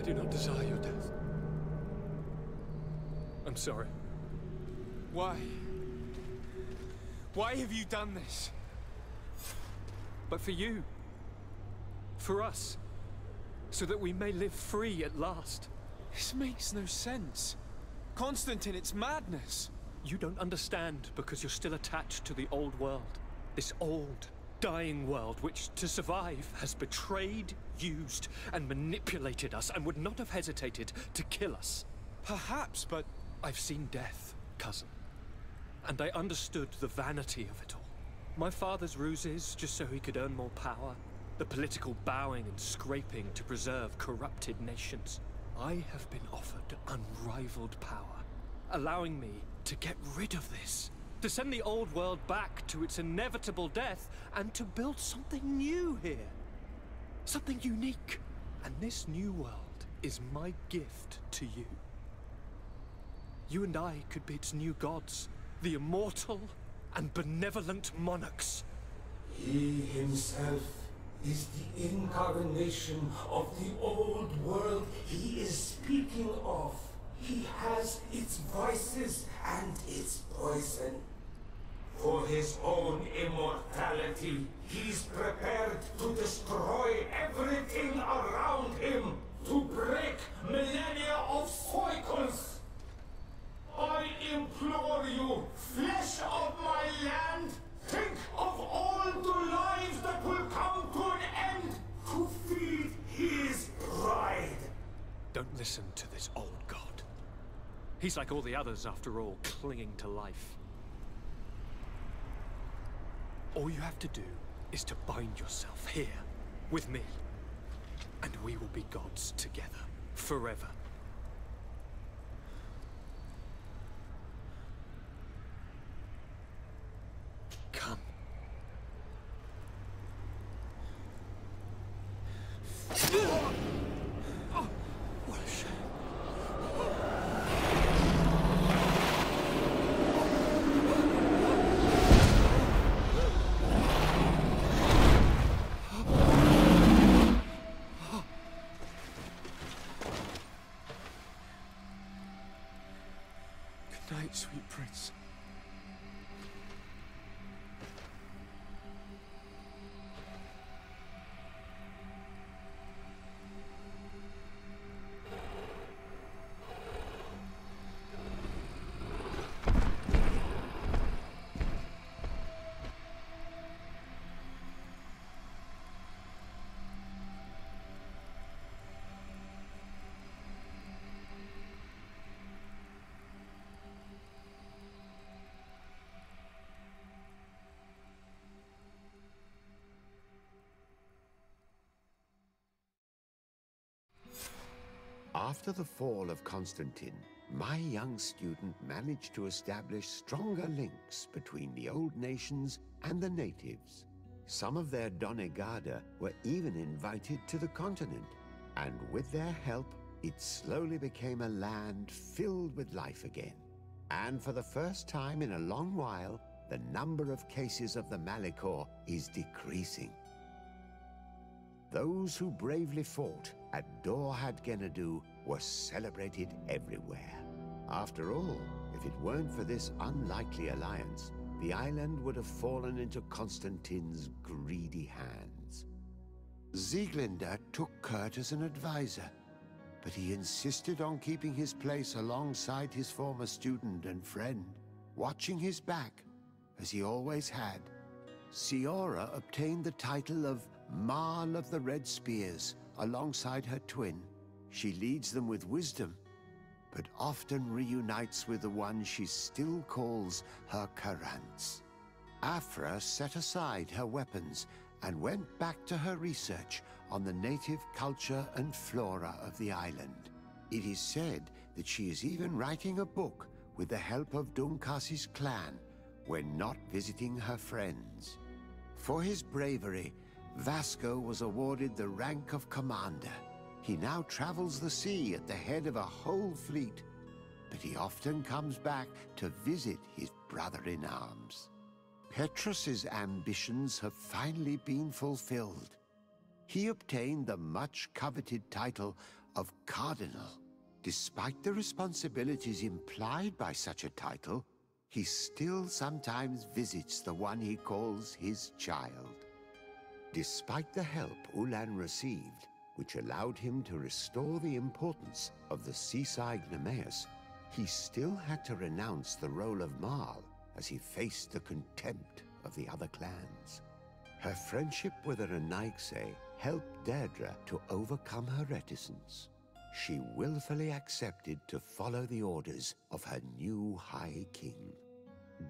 I do not desire your death. I'm sorry. Why? Why have you done this? But for you. For us. So that we may live free at last. This makes no sense. Constantine, it's madness. You don't understand because you're still attached to the old world. This old, dying world which, to survive, has betrayed, used, and manipulated us and would not have hesitated to kill us. Perhaps, but I've seen death, cousin. And I understood the vanity of it all. My father's ruses just so he could earn more power. The political bowing and scraping to preserve corrupted nations. I have been offered unrivaled power, allowing me to get rid of this. To send the old world back to its inevitable death and to build something new here. Something unique. And this new world is my gift to you. You and I could be its new gods, the immortal and benevolent monarchs. He himself is the incarnation of the old world he is speaking of. He has its vices and its poison. For his own immortality, he's prepared to destroy everything around him, to break millennia of cycles. I implore you, flesh of my land, think of all the lives that will come to an end to feed his pride. Don't listen to this old god. He's like all the others, after all, clinging to life. All you have to do is to bind yourself here, with me. And we will be gods together, forever. After the fall of Constantine, my young student managed to establish stronger links between the old nations and the natives. Some of their Donegada were even invited to the continent, and with their help, it slowly became a land filled with life again. And for the first time in a long while, the number of cases of the Malicor is decreasing. Those who bravely fought at Dorhad Genadu were celebrated everywhere. After all, if it weren't for this unlikely alliance, the island would have fallen into Constantine's greedy hands. Sieglinde took Kurt as an advisor, but he insisted on keeping his place alongside his former student and friend, watching his back, as he always had. Siora obtained the title of Marl of the Red Spears alongside her twin. She leads them with wisdom, but often reunites with the one she still calls her Karants. Aphra set aside her weapons and went back to her research on the native culture and flora of the island. It is said that she is even writing a book with the help of Dunkasi's clan when not visiting her friends. For his bravery, Vasco was awarded the rank of commander. He now travels the sea at the head of a whole fleet. but he often comes back to visit his brother-in-arms. Petrus's ambitions have finally been fulfilled. He obtained the much-coveted title of Cardinal. Despite the responsibilities implied by such a title, he still sometimes visits the one he calls his child. Despite the help Ulan received, which allowed him to restore the importance of the seaside Nemeus, he still had to renounce the role of Marl as he faced the contempt of the other clans. Her friendship with Anaixe helped Deirdre to overcome her reticence. She willfully accepted to follow the orders of her new High King.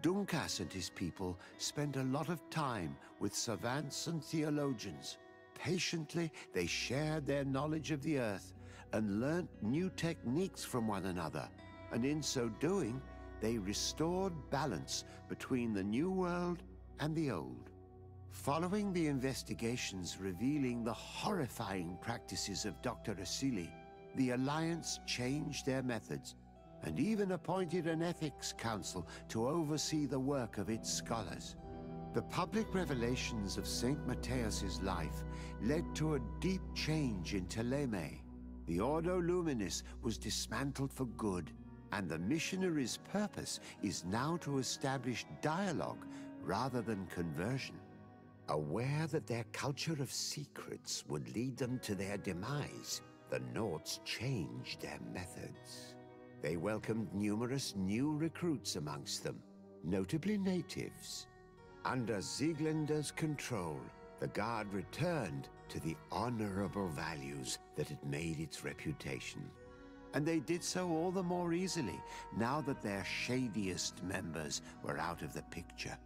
Dunkas and his people spent a lot of time with savants and theologians. Patiently, they shared their knowledge of the Earth and learnt new techniques from one another, and in so doing, they restored balance between the New World and the Old. Following the investigations revealing the horrifying practices of Dr. Asili, the Alliance changed their methods and even appointed an ethics council to oversee the work of its scholars. The public revelations of St. Matthias's life led to a deep change in Thélème. The Ordo Luminis was dismantled for good, and the missionary's purpose is now to establish dialogue rather than conversion. Aware that their culture of secrets would lead them to their demise, the Nauts changed their methods. They welcomed numerous new recruits amongst them, notably natives. Under Sieglinde's control, the Guard returned to the honorable values that had made its reputation. And they did so all the more easily now that their shadiest members were out of the picture.